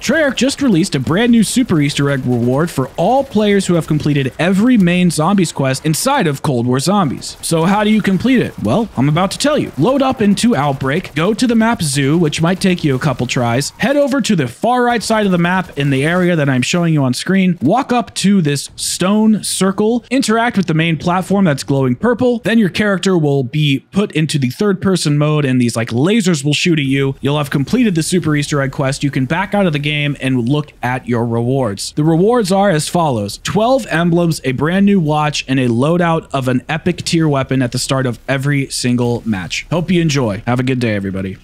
Treyarch just released a brand new Super Easter Egg reward for all players who have completed every main Zombies quest inside of Cold War Zombies. So how do you complete it? Well, I'm about to tell you. Load up into Outbreak, go to the map Zoo, which might take you a couple tries, head over to the far right side of the map in the area that I'm showing you on screen, walk up to this stone circle, interact with the main platform that's glowing purple, then your character will be put into the third person mode and these like lasers will shoot at you. You'll have completed the Super Easter Egg quest. You can back out of the game and look at your rewards. The rewards are as follows 12 emblems, a brand new watch, and a loadout of an epic tier weapon at the start of every single match. Hope you enjoy. Have a good day, everybody.